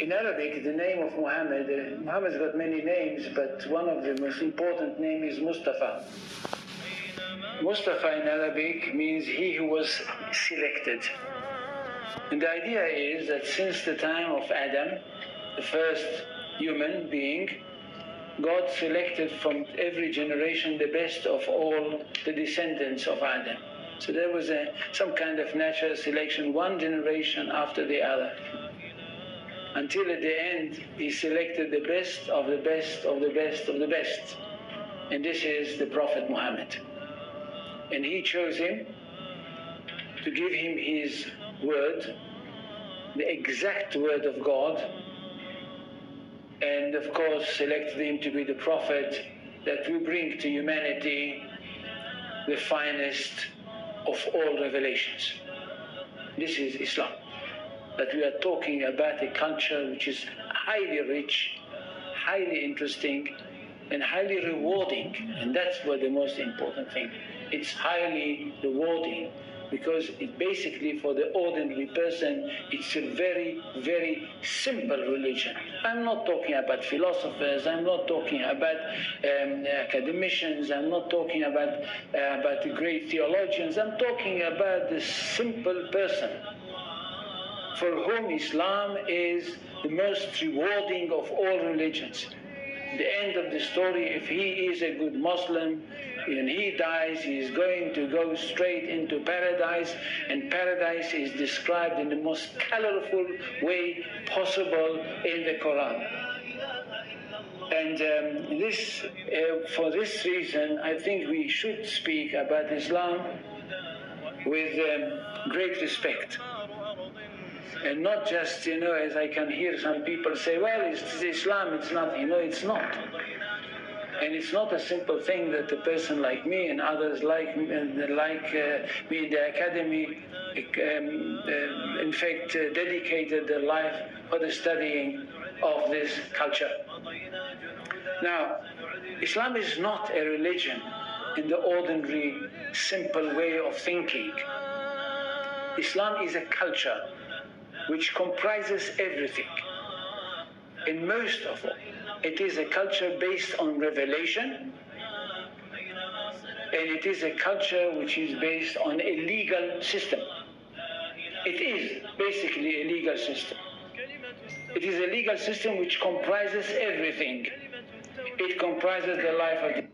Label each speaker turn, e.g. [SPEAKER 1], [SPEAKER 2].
[SPEAKER 1] In Arabic, the name of Muhammad, uh, Muhammad's got many names, but one of the most important name is Mustafa. Mustafa in Arabic means he who was selected. And the idea is that since the time of Adam, the first human being, God selected from every generation the best of all the descendants of Adam. So there was a, some kind of natural selection, one generation after the other until at the end he selected the best of the best of the best of the best. And this is the Prophet Muhammad. And he chose him to give him his word, the exact word of God, and of course selected him to be the Prophet that will bring to humanity the finest of all revelations. This is Islam that we are talking about a culture which is highly rich, highly interesting, and highly rewarding. And that's what the most important thing. It's highly rewarding because it basically for the ordinary person it's a very very simple religion. I'm not talking about philosophers. I'm not talking about um, academicians. I'm not talking about uh, about great theologians. I'm talking about the simple person for whom Islam is the most rewarding of all religions. The end of the story, if he is a good Muslim and he dies, he is going to go straight into paradise, and paradise is described in the most colorful way possible in the Quran. And um, this, uh, for this reason, I think we should speak about Islam with um, great respect and not just, you know, as I can hear some people say, well, it's Islam, it's not, you know, it's not. And it's not a simple thing that a person like me and others like, like uh, me in the academy, um, uh, in fact, uh, dedicated their life for the studying of this culture. Now, Islam is not a religion in the ordinary, simple way of thinking. Islam is a culture which comprises everything. And most of all, it is a culture based on revelation, and it is a culture which is based on a legal system. It is basically a legal system. It is a legal system which comprises everything. It comprises the life of the